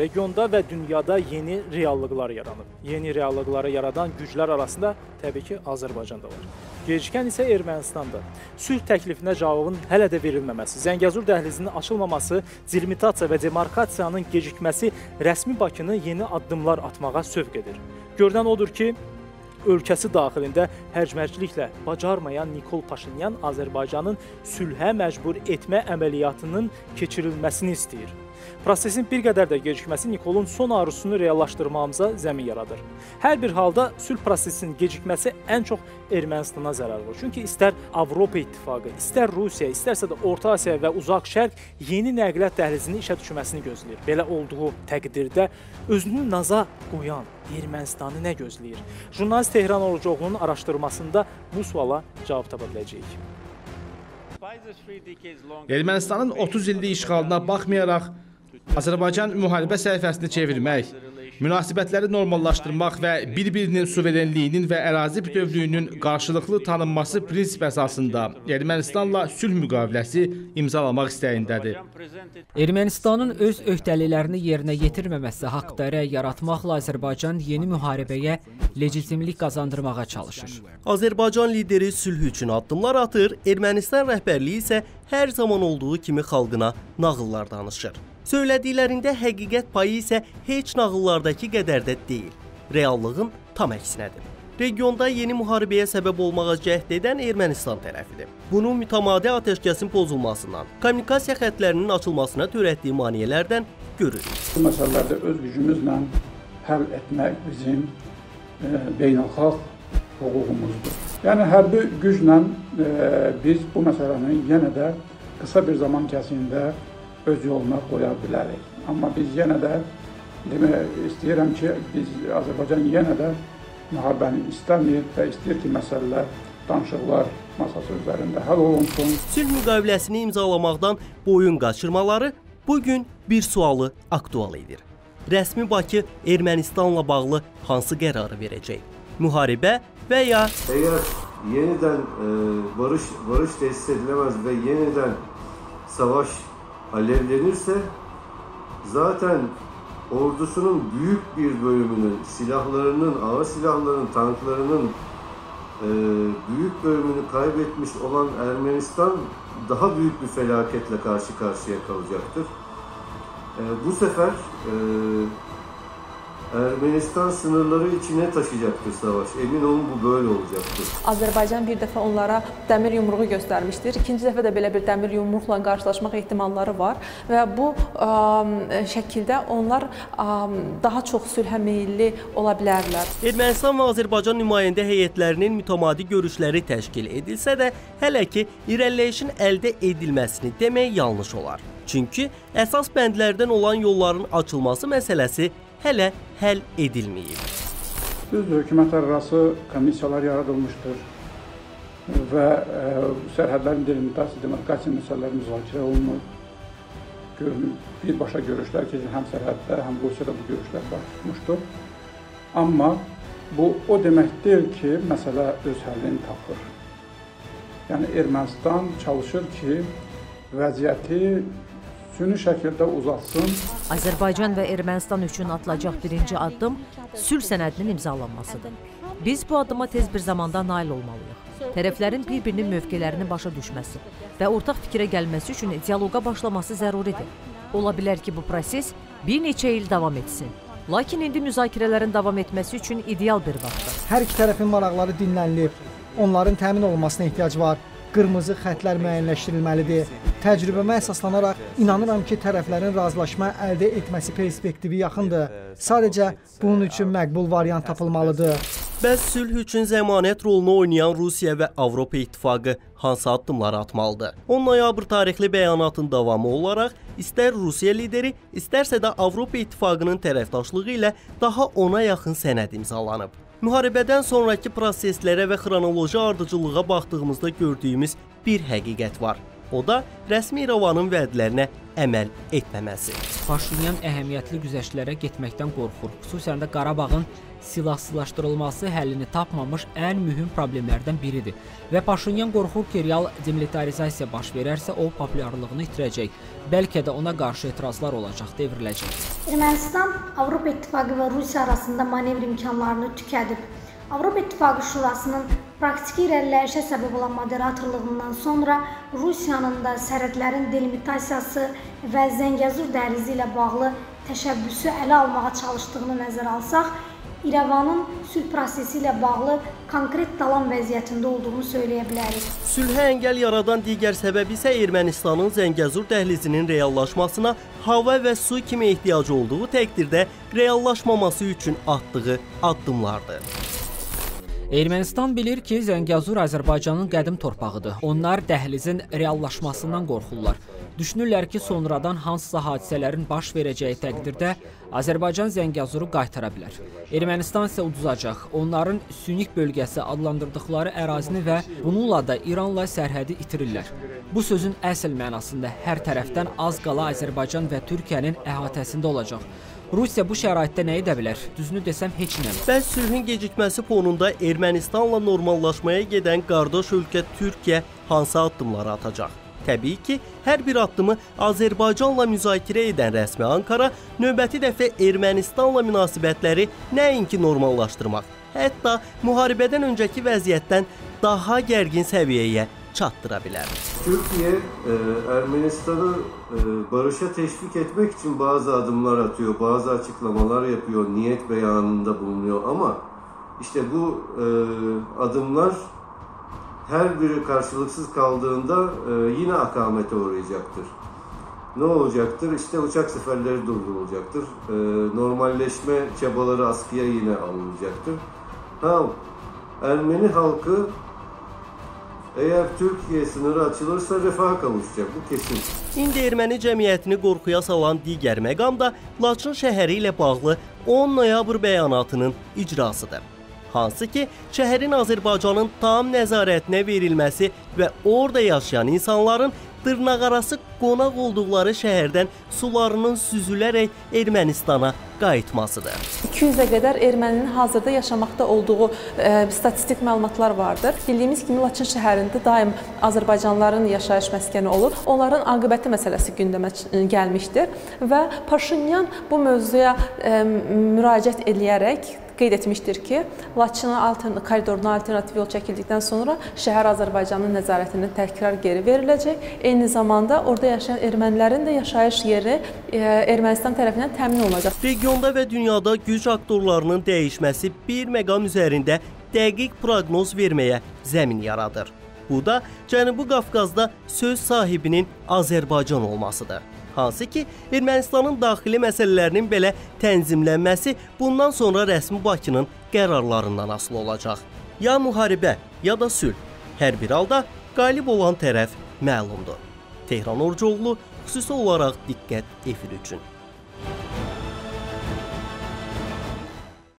Regionda və dünyada yeni reallıqlar yaranıb. Yeni reallıqları yaradan güclər arasında təbii ki, Azərbaycan da var. Gecikən isə Ermənistandır. Sülh təklifinə cavabın hələ də verilməməsi, Zəngəzur dəhlizinin açılmaması, delimitasiya və demarkasiyanın gecikməsi rəsmi Bakını yeni addımlar atmağa sövq edir. Görünən odur ki, ölkəsi daxilində hərcmərciliklə bacarmayan Nikol Paşinyan Azərbaycanın sülhə məcbur etmə əməliyyatının keçirilməsini istəyir. Prosesin bir qədər də gecikməsi Nikolun son arzusunu reallaşdırmamıza zəmin yaradır. Hər bir halda sülh prosesinin gecikməsi ən çox Ermənistana zərər vurur. Çünki istər Avropa İttifaqı, istər Rusiya, istərsə də Orta Asiya və Uzaq Şərq yeni nəqliyyat dəhlizinin işə düşməsini gözləyir. Belə olduğu təqdirdə özünü naza qoyan Ermənistanı nə gözləyir? Jurnalist Tehran Orucoğlu'nun araşdırmasında bu suala cavab tapa biləcəyik. Ermənistanın 30 illik işğalına baxmayaraq Azərbaycan müharibə səhifəsini çevirmək, münasibətləri normallaşdırmaq və bir-birinin suverenliyinin və ərazi bütövlüyünün qarşılıqlı tanınması prinsip əsasında Ermənistanla sülh müqaviləsi imzalamaq istəyindədir. Ermənistanın öz öhdəliklərini yerinə yetirməməsi haqda rəy yaratmaqla Azərbaycan yeni müharibəyə legitimlik qazandırmağa çalışır. Azərbaycan lideri sülh üçün addımlar atır, Ermənistan rəhbərliyi isə hər zaman olduğu kimi xalqına nağıllar danışır. Söylədiklərində həqiqət payı isə heç nağıllardakı qədər də deyil. Reallığın tam əksinədir. Regionda yeni müharibəyə səbəb olmağa cəhd edən Ermənistan tərəfidir. Bunu mütəmadi atəşkəsin pozulmasından, kommunikasiya xəttlərinin açılmasına törətdiyi maneələrdən görürük. Bu məsələlərdə öz gücümüzlə həll etmək bizim e, beynəlxalq hüququmuzdur. Yəni hərbi güclə e, biz bu məsələni yenə də qısa bir zaman kəsiyində öz yoluna qoya bilərik. Amma biz yenə də demək istəyirəm ki, biz Azərbaycan yenə də müharibəni istəmir və istəyir ki, məsələlər danışıqlar masası üzərində həll olunsun. Sülh müqaviləsini imzalamaqdan boyun qaçırmaları bu gün bir sualı aktual edir. Rəsmi Bakı Ermənistanla bağlı hansı qərarı verəcək? Müharibə və ya Eğer yeniden e, barış barış tesis edilemez ve yeniden savaş alevlenirse zaten ordusunun büyük bir bölümünün silahlarının, ağır silahlarının, tanklarının e, büyük bölümünü kaybetmiş olan Ermenistan daha büyük bir felaketle karşı karşıya kalacaktır. E, bu sefer e, Ermenistan sınırları içine taşıyacaktır savaş. Emin olun bu böyle olacaktır. Azərbaycan bir dəfə onlara dəmir yumruğu göstərmişdir. İkinci dəfə də belə bir dəmir yumruqla qarşılaşmaq ehtimalları var və bu ə, şəkildə onlar ə, daha çox sülhə meylli ola bilərlər. Ermənistan və Azərbaycan nümayəndə heyətlərinin mütəmadi görüşləri təşkil edilsə də, hələ ki irəliləyişin əldə edilməsini demək yanlış olar. Çünki əsas bəndlərdən olan yolların açılması məsələsi hələ həll edilməyib. Düzdür, hökumətlərarası komissiyalar yaradılmışdır və ə, sərhədlərin delimitasiya, demarkasiya məsələləri müzakirə olunur. Birbaşa görüşlər keçir həm sərhəddə, həm Rusiyada bu görüşlər baş tutmuşdur. Amma bu o demək deyil ki, məsələ öz həllini tapır. Yəni Ermənistan çalışır ki, vəziyyəti süni şəkildə uzatsın. Azərbaycan və Ermənistan üçün atılacaq birinci addım sülh sənədinin imzalanmasıdır. Biz bu addıma tez bir zamanda nail olmalıyıq. Tərəflərin bir-birinin mövqelərini başa düşməsi və ortaq fikrə gəlməsi üçün dialoqa başlaması zəruridir. Ola bilər ki, bu proses bir neçə il davam etsin. Lakin indi müzakirələrin davam etməsi üçün ideal bir vaxtdır. Hər iki tərəfin maraqları dinlənilib, onların təmin olunmasına ehtiyac var. Qırmızı xəttlər müəyyənləşdirilməlidir. Təcrübəmə əsaslanaraq inanıram ki, tərəflərin razılaşma əldə etməsi perspektivi yaxındır. Sadəcə bunun üçün məqbul variant tapılmalıdır. Bəs sülh üçün zəmanət rolunu oynayan Rusiya və Avropa İttifaqı hansı addımlar atmalıdır? 10 noyabr tarixli bəyanatın davamı olaraq istər Rusiya lideri, istərsə də Avropa İttifaqının tərəfdaşlığı ilə daha ona yaxın sənəd imzalanıb. Müharibədən sonrakı proseslərə və xronoloji ardıcıllığa baxdığımızda gördüyümüz bir həqiqət var. O da rəsmi İrəvanın vədlərinə əməl etməməsi. Paşinyan əhəmiyyətli güzəştlərə getməkdən qorxur. Xüsusən də Qarabağın silahsızlaşdırılması həllini tapmamış ən mühüm problemlərdən biridir. Və Paşinyan qorxur ki, real demilitarizasiya baş verərsə o populyarlığını itirəcək. Bəlkə də ona qarşı etirazlar olacaq, devriləcək. Ermənistan Avropa İttifaqı və Rusiya arasında manevr imkanlarını tükədib. Avropa İttifaqı Şurasının praktiki irəliləyişə səbəb olan moderatorluğundan sonra Rusiyanın da sərhədlərin delimitasiyası və Zəngəzur dəhlizi ilə bağlı təşəbbüsü ələ almağa çalışdığını nəzərə alsaq, İrəvanın sülh prosesi ilə bağlı konkret dalan vəziyyətində olduğunu söyləyə bilərik. Sülhə əngəl yaradan digər səbəb isə Ermənistanın Zəngəzur dəhlizinin reallaşmasına hava və su kimi ehtiyacı olduğu təqdirdə reallaşmaması üçün atdığı addımlardır. Ermənistan bilir ki, Zəngəzur Azərbaycanın qədim torpağıdır. Onlar dəhlizin reallaşmasından qorxurlar. Düşünürlər ki, sonradan hansısa hadisələrin baş verəcəyi təqdirdə Azərbaycan Zəngəzuru qaytara bilər. Ermənistan isə uduzacaq. Onların Sünik bölgəsi adlandırdıqları ərazini və bununla da İranla sərhədi itirirlər. Bu sözün əsl mənasında hər tərəfdən az qala Azərbaycan və Türkiyənin əhatəsində olacaq. Rusiya bu şəraitdə nə edə bilər? Düzünü desəm heç nə. Bəs sülhün gecikməsi fonunda Ermənistanla normallaşmaya gedən qardaş ölkə Türkiyə hansı addımları atacaq? Təbii ki, hər bir addımı Azərbaycanla müzakirə edən rəsmi Ankara növbəti dəfə Ermənistanla münasibətləri nəinki normallaşdırmaq, hətta müharibədən öncəki vəziyyətdən daha gərgin səviyyəyə çatdıra bilər. Türkiye e, Ermenistan'ı e, barışa teşvik etmek için bazı adımlar atıyor, bazı açıklamalar yapıyor, niyet beyanında bulunuyor ama işte bu e, adımlar her biri karşılıksız kaldığında e, yine akamete uğrayacaktır. Ne olacaktır? İşte uçak seferleri durdurulacaktır. E, normalleşme çabaları askıya yine alınacaktır. Ha, Ermeni halkı eğer Türkiye sınırı açılırsa refaha kavuşacak. Bu kesin. İndi erməni cəmiyyətini qorxuya salan digər məqam da Laçın şəhəri ilə bağlı 10 noyabr bəyanatının icrasıdır. Hansı ki, şəhərin Azərbaycanın tam nəzarətinə verilməsi və orada yaşayan insanların dırnaqarası qonaq olduqları şəhərdən sularının süzülərək Ermənistana qayıtmasıdır. 200-ə qədər erməninin hazırda yaşamaqda olduğu e, statistik məlumatlar vardır. Bildiyimiz kimi Laçın şəhərində daim Azərbaycanlıların yaşayış məskəni olur. Onların aqibəti məsələsi gündəmə gəlmişdir və Paşinyan bu mövzuya e, müraciət edərək qeyd etmişdir ki, Laçına koridoruna alternativ yol çəkildikdən sonra şəhər Azərbaycanın nəzarətinə təkrar geri veriləcək. Eyni zamanda orada yaşayan ermənilərin də yaşayış yeri e, Ermənistan tərəfindən təmin olunacaq. Regionda və dünyada güc aktorlarının dəyişməsi bir məqam üzərində dəqiq proqnoz verməyə zəmin yaradır. Bu da Cənubi Qafqazda söz sahibinin Azərbaycan olmasıdır. Hansı ki, Ermənistanın daxili məsələlərinin belə tənzimlənməsi bundan sonra rəsmi Bakının qərarlarından asılı olacaq. Ya müharibə, ya da sülh. Hər bir halda qalib olan tərəf məlumdur. Tehran Orcoğlu xüsusi olaraq diqqət efir üçün.